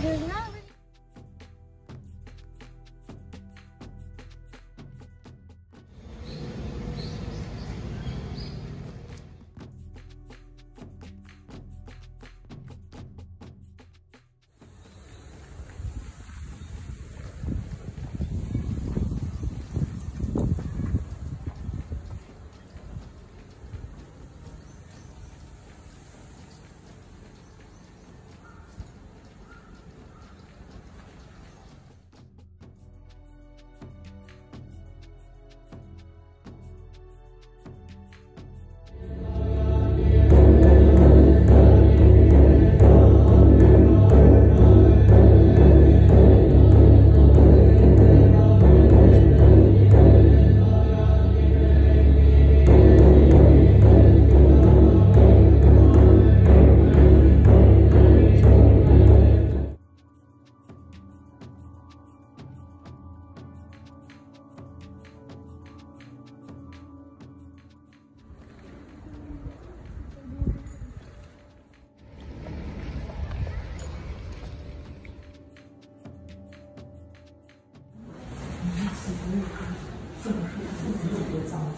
There's not really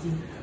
один.